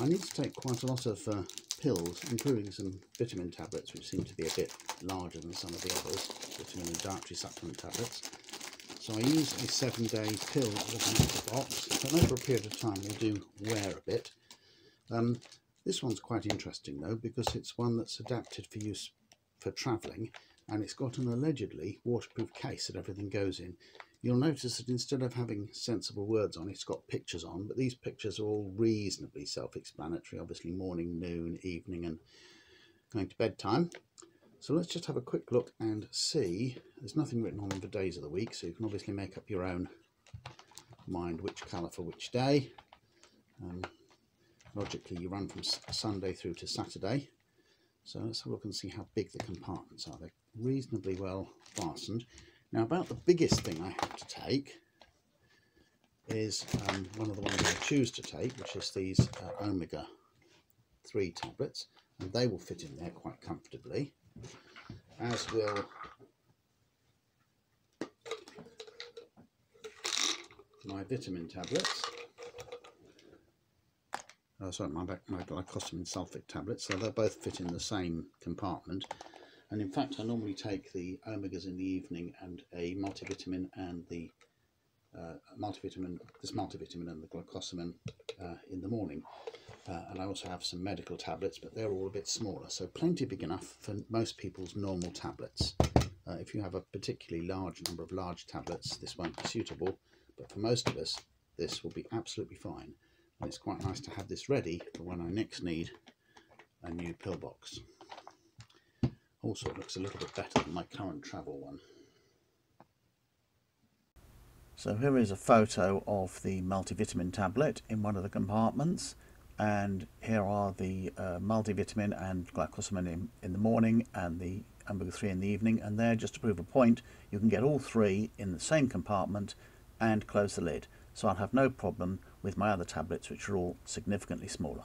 I need to take quite a lot of uh, pills, including some vitamin tablets, which seem to be a bit larger than some of the others, vitamin and dietary supplement tablets. So I use a seven day pill an box, but over a period of time they do wear a bit. Um, this one's quite interesting though, because it's one that's adapted for use for travelling, and it's got an allegedly waterproof case that everything goes in. You'll notice that instead of having sensible words on, it's got pictures on, but these pictures are all reasonably self-explanatory, obviously morning, noon, evening, and going to bedtime. So let's just have a quick look and see. There's nothing written on for days of the week, so you can obviously make up your own mind which colour for which day. Um, logically, you run from Sunday through to Saturday. So let's have a look and see how big the compartments are. They're reasonably well fastened. Now about the biggest thing I have to take is um, one of the ones I choose to take, which is these uh, Omega 3 tablets, and they will fit in there quite comfortably, as will my vitamin tablets. Oh, sorry, my, my glycosamine sulfate tablets, so they both fit in the same compartment and in fact I normally take the omegas in the evening and a multivitamin and the uh, multivitamin, this multivitamin and the glucosamine uh, in the morning. Uh, and I also have some medical tablets, but they're all a bit smaller, so plenty big enough for most people's normal tablets. Uh, if you have a particularly large number of large tablets, this won't be suitable, but for most of us, this will be absolutely fine. And it's quite nice to have this ready for when I next need a new pillbox. Also, it looks a little bit better than my current travel one. So here is a photo of the multivitamin tablet in one of the compartments and here are the uh, multivitamin and glycosamine in, in the morning and the omega-3 in the evening and there just to prove a point you can get all three in the same compartment and close the lid so I'll have no problem with my other tablets which are all significantly smaller.